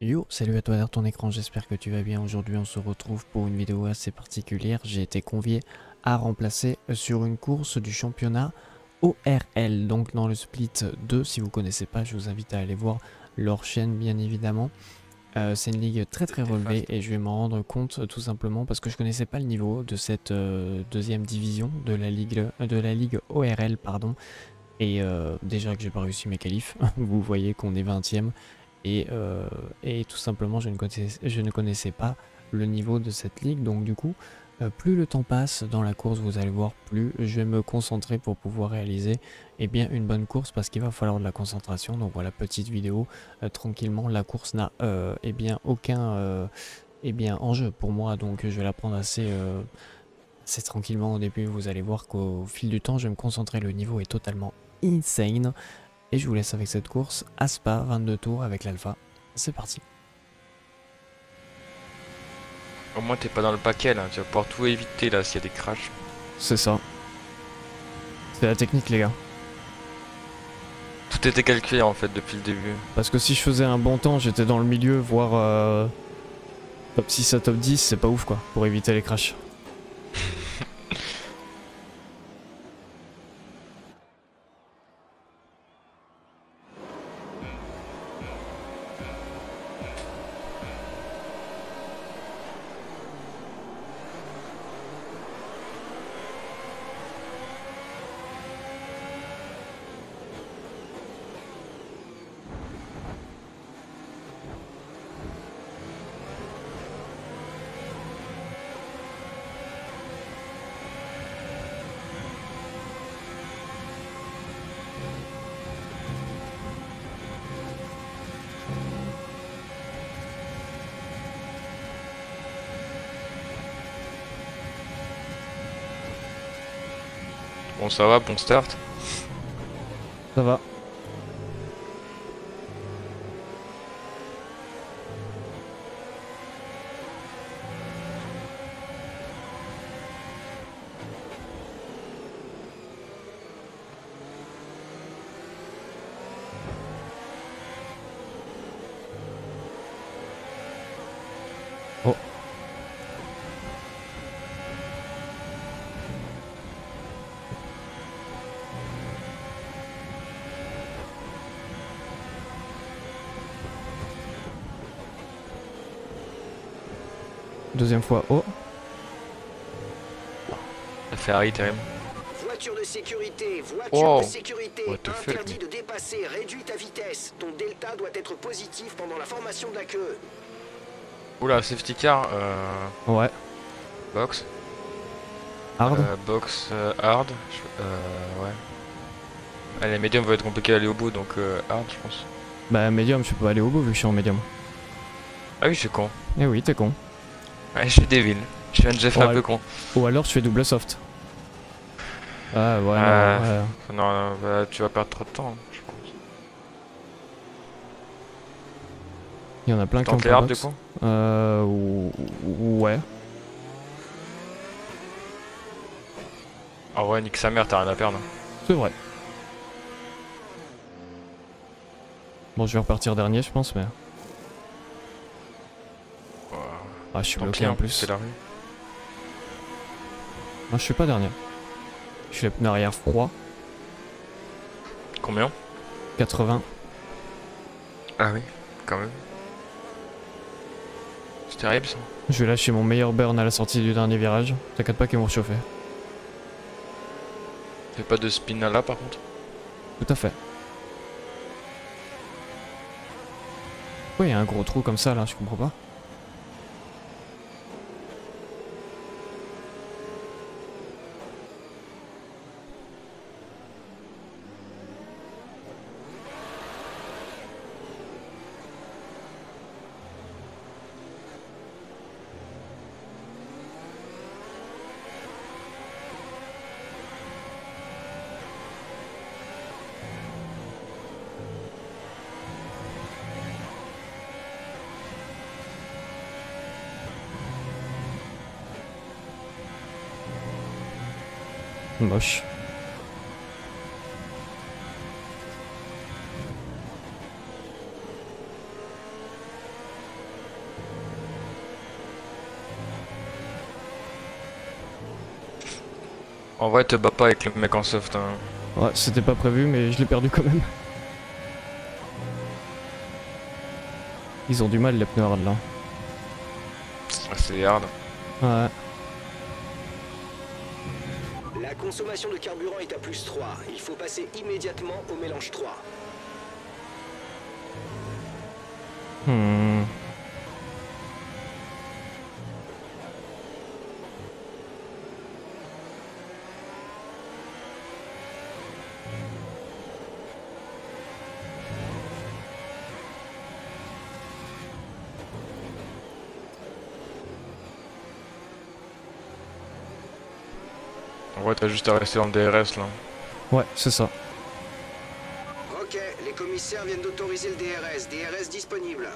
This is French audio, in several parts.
Yo, salut à toi derrière ton écran, j'espère que tu vas bien. Aujourd'hui on se retrouve pour une vidéo assez particulière. J'ai été convié à remplacer sur une course du championnat ORL, donc dans le split 2. Si vous connaissez pas, je vous invite à aller voir leur chaîne bien évidemment. Euh, c'est une ligue très très relevée et je vais m'en rendre compte tout simplement parce que je connaissais pas le niveau de cette euh, deuxième division de la ligue, de la ligue ORL pardon. Et euh, déjà que j'ai pas réussi mes qualifs, vous voyez qu'on est 20ème euh, et, tout simplement je ne, connaissais, je ne, connaissais, pas le niveau de cette ligue. Donc du coup euh, plus le temps passe dans la course vous allez voir plus je vais me concentrer pour pouvoir réaliser eh bien une bonne course parce qu'il va falloir de la concentration. Donc voilà petite vidéo euh, tranquillement la course n'a eh bien aucun eh bien enjeu pour moi. Donc je vais la prendre assez assez tranquillement. Au début vous allez voir qu'au fil du temps je vais me concentrer. Le niveau est totalement insane et je vous laisse avec cette course Aspa 22 tours avec l'alpha. C'est parti. Au moins t'es pas dans le paquet là, tu vas pouvoir tout éviter là s'il y a des crashs. C'est ça. C'est la technique les gars. Tout était calculé en fait depuis le début. Parce que si je faisais un bon temps, j'étais dans le milieu, voire euh, top 6 à top 10, c'est pas ouf quoi, pour éviter les crashs. Bon ça va, bon start. Ça va. Deuxième fois, oh. La Ferrari terrible. Voiture de sécurité, voiture de sécurité, interdit de dépasser, réduis ta vitesse. Ton delta doit être positif pendant la formation de la queue. Oula, safety car, euh... Ouais. Box. Hard euh, Box euh, hard, euh, ouais. Allez, médium va être compliqué d'aller au bout, donc euh, hard, je pense. Bah, médium, je peux pas aller au bout vu que je suis en médium. Ah oui, je suis con. Eh oui, t'es con. Ouais, je suis Devil. Je viens de déjà faire un peu con. Ou alors je fais double soft. Ah ouais, euh, non, non, bah, tu vas perdre trop de temps, je pense. Il y en a plein qui ont pas du coup Euh... Ouais. Ah ouais, nique sa mère, t'as rien à perdre. C'est vrai. Bon, je vais repartir dernier, je pense, mais... Ah, je suis bloqué en plus. C'est la rue. Moi, je suis pas dernier. Je suis les pneus arrière froid. Combien? 80. Ah oui, quand même. C'est terrible ça. Je vais lâcher mon meilleur burn à la sortie du dernier virage. T'inquiète pas qu'ils vont chauffer. Y'a pas de spin là par contre? Tout à fait. Pourquoi il y a un gros trou comme ça là Je comprends pas. moche. En vrai, te bats pas avec le mec en soft. Hein. Ouais, c'était pas prévu, mais je l'ai perdu quand même. Ils ont du mal, les pneus hard là. Ah, c'est hard. Ouais. Consommation de carburant est à plus 3. Il faut passer immédiatement au mélange 3. Hmm. Vrai, t'as juste à rester dans le DRS là. Ouais, c'est ça. Ok, les commissaires viennent d'autoriser le DRS. DRS disponible.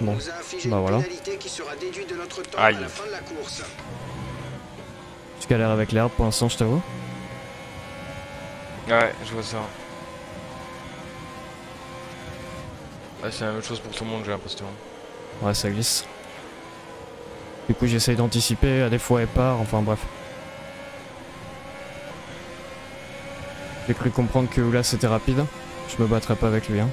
Bon, bah voilà. pénalité qui sera déduite de notre temps Aïe. Je galère avec l'herbe pour l'instant, je t'avoue. Ouais, je vois ça. Ouais, c'est la même chose pour tout le monde, j'ai l'impression. Ouais, ça glisse. Du coup, j'essaye d'anticiper, à des fois elle part, enfin bref. J'ai cru comprendre que là c'était rapide. Je me battrais pas avec lui, hein.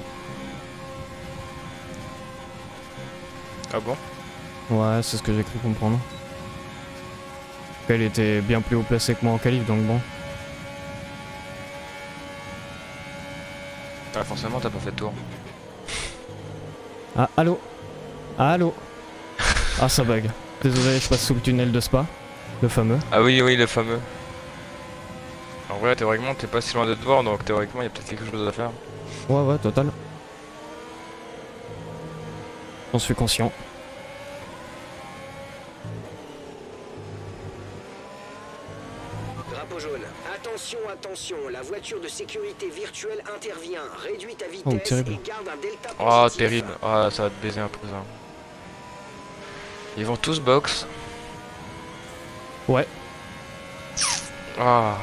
Ah bon? Ouais, c'est ce que j'ai cru comprendre. Elle était bien plus haut placé que moi en qualif, donc bon. Ah, forcément, t'as pas fait de tour. Ah, allô? Allô? Ah, ça bug. Désolé, je passe sous le tunnel de Spa. Le fameux. Ah oui, oui, le fameux. En vrai, théoriquement, t'es pas si loin de te voir, donc théoriquement, il y a peut-être quelque chose à faire. Ouais, ouais, total. J'en suis conscient. Attention, attention, la voiture de sécurité virtuelle intervient. Réduit ta Oh, vitesse terrible. et garde un delta Oh, terrible. Ah, ça va te baiser un peu ça. Ils vont tous box. Ouais. Ah.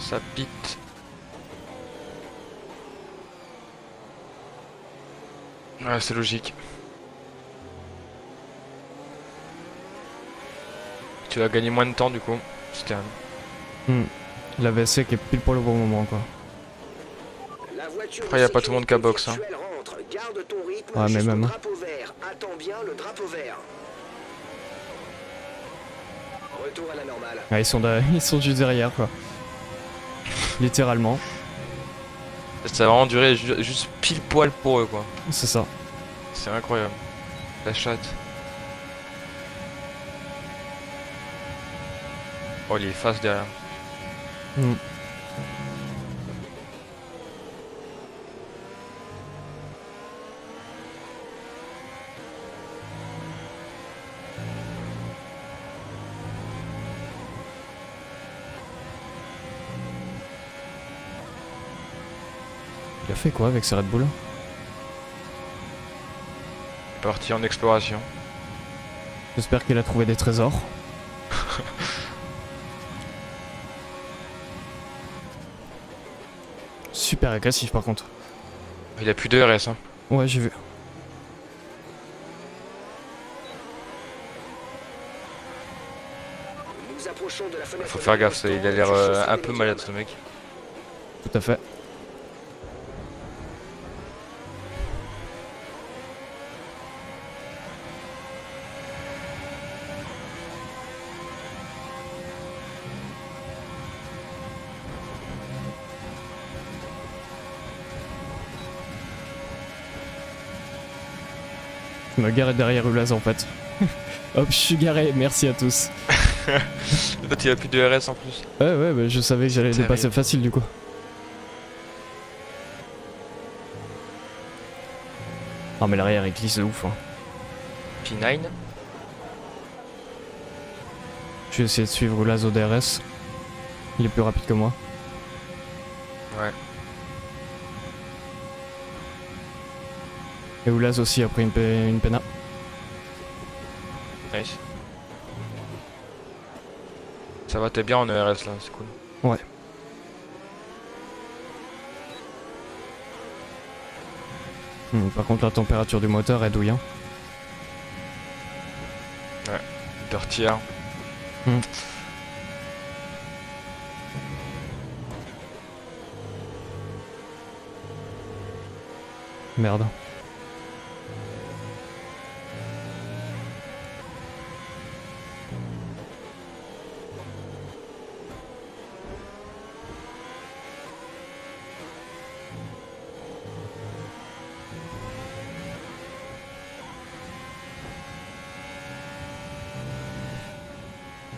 Ça pite. Ouais, c'est logique. Tu vas gagner moins de temps du coup. C'était un... La VSC qui est pile pour le bon moment, quoi. Après, y a pas tout le monde qui a sécurité box, hein. virtuelle rentre. Garde ton rythme Ouais, mais même, hein. drapeau vert. Attends bien le drapeau vert. Retour à la normale. Ah, ils, sont de- ils sont juste derrière, quoi. Littéralement. Ça a vraiment duré ju- juste pile poil pour eux quoi. C'est ça. C'est incroyable. La chatte. Oh, il est face derrière. Hmm. Il a fait quoi avec ses Red Bull? Parti en exploration. J'espère qu'il a trouvé des trésors. Super agressif par contre. Il a plus de RS hein. Ouais, j'ai vu. Faut faire gaffe, c'est- il a l'air euh, un peu malade ce mec. Tout à fait. Me garer derrière Ulaz en fait. Hop, je suis garé, merci à tous. Il a plus de RS en plus. Ouais, ouais, bah, je savais que j'allais dépasser facile du coup. Ah, mais l'arrière il glisse de ouf. Hein. P9. Je vais essayer de suivre Ulaz au DRS. Il est plus rapide que moi. Ouais. Et Oulaz aussi a pris une, pe- une pena. Nice. Ça va, t'es bien en ERS là, c'est cool. Ouais. Hmm, par contre, la température du moteur est douillant. Ouais, dirty hein. Hmm. Merde.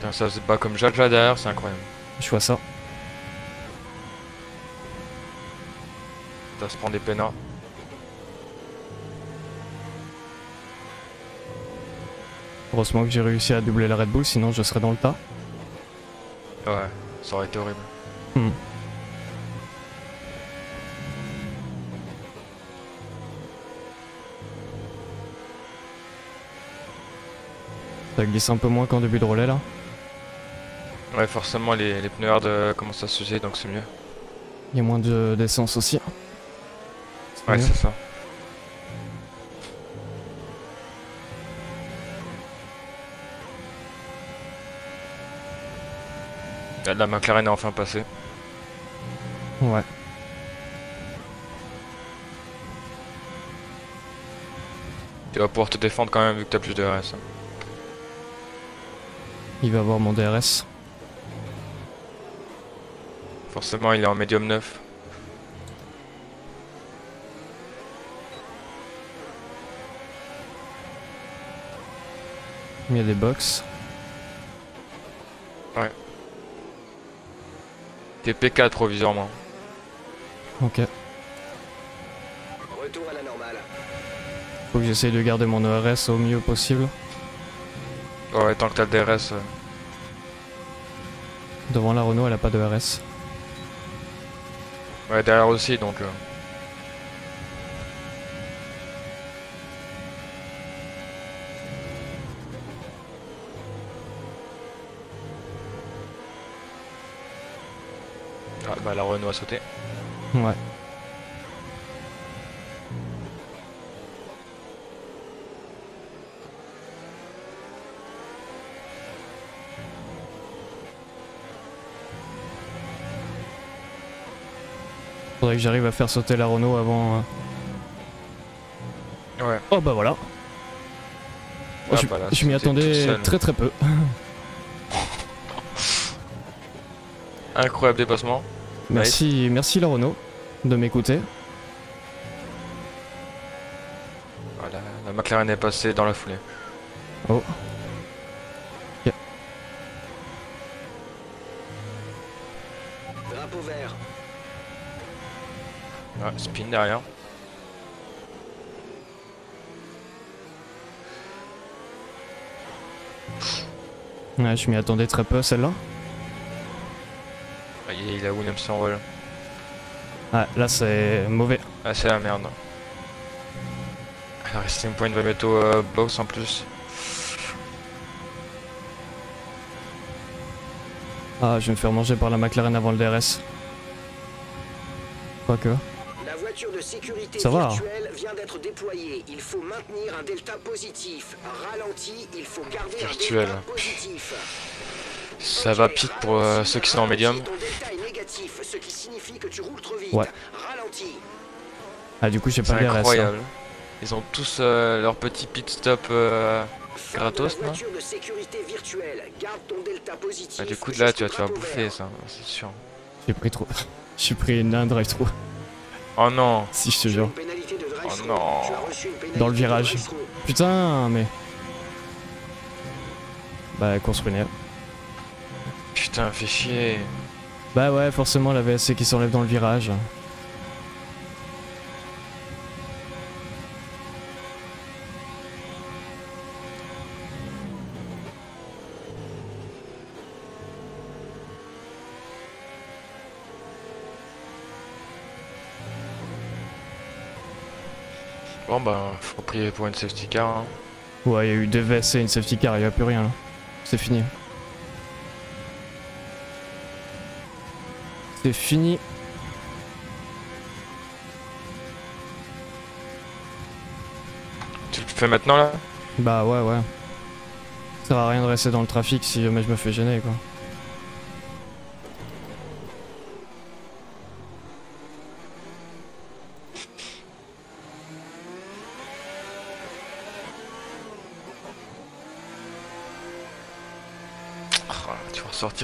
Putain, ça se bat comme Jaja derrière, c'est incroyable. Je vois ça. Ça se prend des peinards. Heureusement que j'ai réussi à doubler la Red Bull, sinon je serais dans le tas. Ouais, ça aurait été horrible. Hmm. Ça glisse un peu moins qu'en début de relais là. Ouais, forcément, les, les pneus hard euh, commencent à s'user, donc c'est mieux. Il y a moins de- d'essence aussi. Ouais, mieux. c'est ça. Là, La McLaren est enfin passée. Ouais. Tu vas pouvoir te défendre quand même vu que t'as plus de RS. hein. Il va avoir mon DRS. Forcément, il est en médium 9. Il y a des box. T'es P4 provisoirement. Ok. Retour à la normale. Faut que j'essaye de garder mon ERS au mieux possible. Ouais, tant que t'as le DRS. Devant la Renault, elle a pas de RS. Ouais, derrière aussi, donc. euh, Ah, bah la Renault a sauté. Ouais. Faudrait que j'arrive à faire sauter la Renault avant. euh. Ouais. Oh bah voilà. Ah, je bah là, je m'y attendais très très peu. Incroyable dépassement. Merci, merci la Renault de m'écouter. Voilà, la McLaren est passée dans la foulée. Oh. Spin derrière. Ouais, je m'y attendais très peu celle-là. Ah, Il a Williams s'envole. Ah, là c'est mauvais. Ah, c'est la merde. La Racing Point va bientôt euh, box en plus. Ah, je vais me faire manger par la McLaren avant le DRS. Quoique. La voiture de sécurité Ça va. virtuelle vient d'être déployée. Il faut maintenir un delta positif. Ralenti, il faut garder Virtuel. un delta positif. Ça va pique pour euh, ceux qui sont en médium. Ton delta est négatif, ce qui signifie que tu roules trop vite. Ouais. Ralenti. Ah, du coup, j'ai C'est pas incroyable. Ils ont tous euh, leur petit pit stop. euh, Gratos, de la non voiture de sécurité virtuelle. Garde ton delta positif. Ah, du coup, de là, tu vas, tu vas bouffer ça, c'est sûr. J'ai pris trop. J'ai pris une drive-through. Oh non Si, je te jure. Oh non. Dans le virage. Putain, mais. Bah, course ruinée. Putain, fais chier. Bah ouais, forcément la VSC qui s'enlève dans le virage. Bah, faut prier pour une safety car. hein. Ouais, il y a eu deux VSC, une safety car, il n'y a plus rien là. C'est fini. C'est fini. Tu le fais maintenant là? Bah ouais, ouais. Ça sert à rien de rester dans le trafic si jamais je me fais gêner quoi.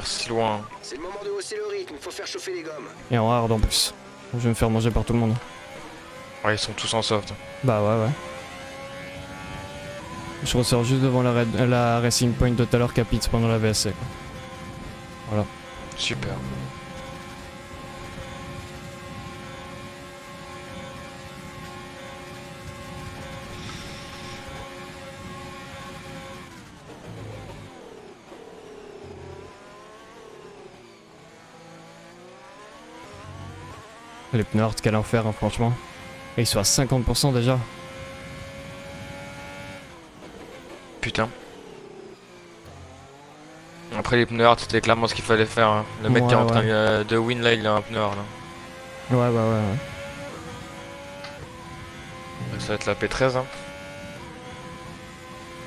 Si loin. C'est le moment de hausser le rythme, faut faire chauffer les gommes. Et en hard en plus. Je vais me faire manger par tout le monde. Ouais, ils sont tous en soft. Bah ouais, ouais. Je ressors juste devant la, la Racing Point de tout à l'heure Capite pendant la VSC. Quoi. Voilà. Super. Les pneus hard, quel enfer, hein, franchement. Et ils sont à 50% déjà. Putain. Après les pneus hard, c'était clairement ce qu'il fallait faire. Hein. Le mec qui est en train de win là, il a un pneu hard. Ouais, ouais, ouais, ouais. Ça va être la P13. Hein.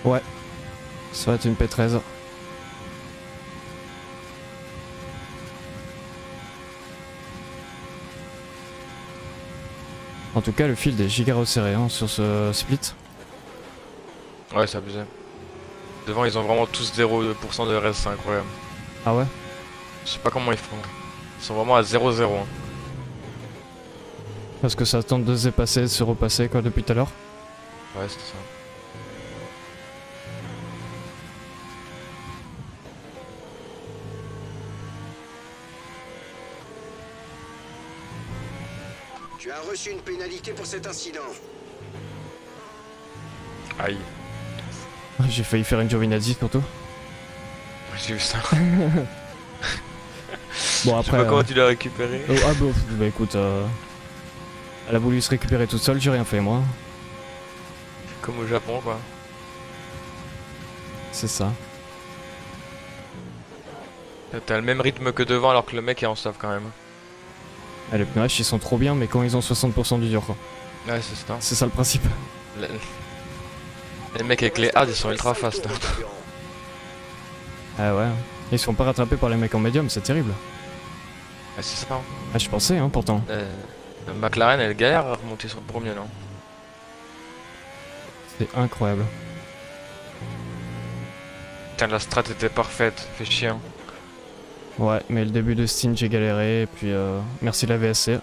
Ouais. Ça va être une P13. En tout cas, le field est giga resserré hein, sur ce split. Ouais, c'est abusé. Devant, ils ont vraiment tous 0% de RS, c'est incroyable. Ah ouais? Je sais pas comment ils font. Ils sont vraiment à 0-0. Hein. Parce que ça tente de se dépasser, de se repasser quoi depuis tout à l'heure Ouais, c'est ça. Reçu une pénalité pour cet incident. Aïe. J'ai failli faire une Giovinazzi surtout. J'ai vu ça. bon après. Je sais pas comment euh, tu l'as récupéré. Oh, ah bah, bah écoute, euh... elle a voulu se récupérer toute seule, j'ai rien fait moi. Comme au Japon quoi. C'est ça. T'as le même rythme que devant alors que le mec est en soft quand même. Ah, les pneus H ils sont trop bien, mais quand ils ont 60% du dur quoi. Ouais, c'est ça. C'est ça le principe. Les mecs avec les hard ils sont ultra fast. Hein. Ah ouais. Ils se font pas rattraper par les mecs en médium, c'est terrible. Ah, c'est ça. Hein. Ah, je pensais, hein, pourtant. Euh, McLaren, elle galère à remonter sur le premier, non? C'est incroyable. Putain, la strat était parfaite, fait chier. Ouais, mais le début de Steam, j'ai galéré, et puis euh, merci la VSC.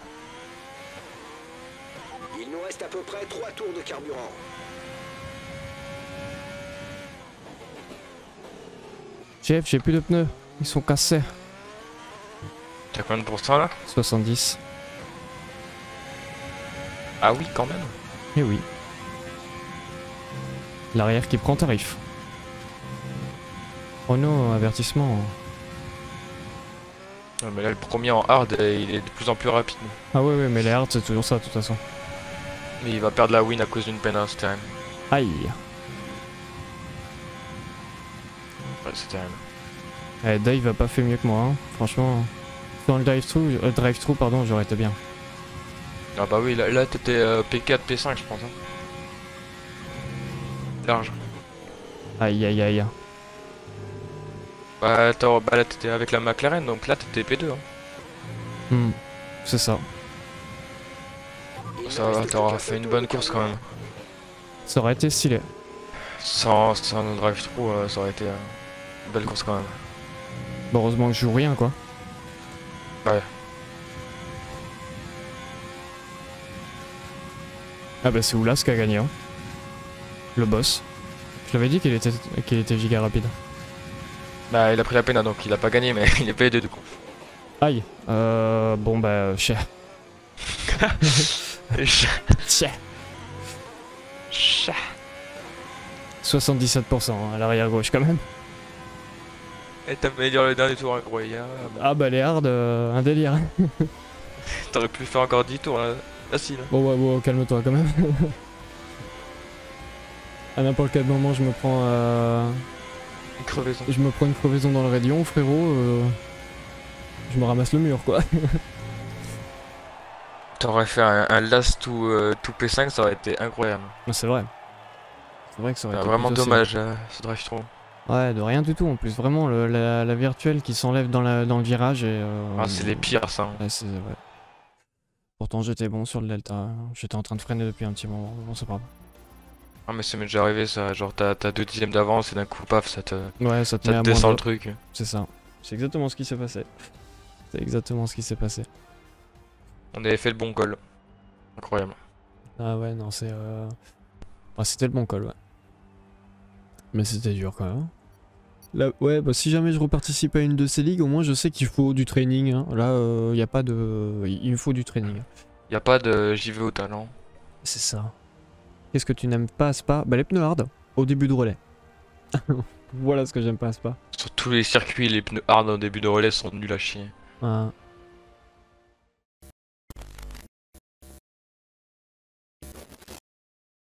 Il nous reste à peu près 3 tours de carburant. Jeff, j'ai plus de pneus, ils sont cassés. T'as combien de pourcents là? 70. Ah oui, quand même. Eh oui. L'arrière qui prend tarif. Oh non, avertissement. Non, mais là, le premier en hard, euh, il est de plus en plus rapide. Ah ouais, ouais, mais les hard, c'est toujours ça, de toute façon. Mais il va perdre la win à cause d'une hein, c'est terrible. Aïe. Ouais, c'est terrible. Eh, Dave a pas fait mieux que moi, hein. franchement. Dans le drive-thru, euh, drive pardon, j'aurais été bien. Ah bah oui, là, là t'étais euh, P4, P5, je pense. Hein. Large. Aïe, aïe, aïe. Bah, bah là t'étais avec la McLaren, donc là t'étais P2. Hein. Hmm, c'est ça. Ça va, t'auras fait une bonne course quand même. Ça aurait été stylé. Sans, sans drive-thru, euh, ça aurait été euh, une belle course quand même. Bon, heureusement que je joue rien quoi. Ouais. Ah bah c'est Oulas qui a gagné. Hein. Le boss. Je l'avais dit qu'il était, qu'il était giga rapide. Bah, il a pris la peine, donc il a pas gagné, mais il est payé de du coup. Aïe. Euh. Bon, bah, cher. cher. Cher. 77% à l'arrière gauche quand même. Et t'améliores le dernier tour incroyable. Ah bah les hard, euh, un délire. T'aurais pu faire encore 10 tours là. Facile. Bon ouais bon calme-toi quand même. À n'importe quel moment, je me prends. Euh... Une crevaison. Je me prends une crevaison dans le rayon, frérot. Euh... Je me ramasse le mur, quoi. T'aurais fait un, last to, euh, to, P5, ça aurait été incroyable. C'est vrai. C'est vrai que ça aurait été Vraiment dommage, euh, ce drive trop. Ouais, de rien du tout en plus. Vraiment, la, virtuelle qui s'enlève dans, dans le virage et. Euh, ah, c'est les pires ça. Ouais, c'est vrai. Pourtant, j'étais bon sur le Delta. J'étais en train de freiner depuis un petit moment. Bon, c'est pas grave. Ah, mais c'est déjà arrivé ça. Genre, t'as deux dixièmes d'avance et d'un coup, paf, ça te. Ouais, ça te, ça te descend le truc. C'est ça. C'est exactement ce qui s'est passé. C'est exactement ce qui s'est passé. On avait fait le bon col. Incroyable. Ah ouais, non, c'est... Euh... Ah, c'était le bon col, ouais. Mais c'était dur quand même. Là, ouais, bah si jamais je reparticipe à une de ces ligues, au moins je sais qu'il faut du training. Hein. Là, il euh, n'y a pas de... Il me faut du training. Il n'y a pas de j'y vais au talent. C'est ça. Qu'est-ce que tu n'aimes pas à Spa? Bah les pneus hard, au début de relais. voilà ce que j'aime pas à Spa. Sur tous les circuits, les pneus hard au début de relais sont nuls à chier. Ah.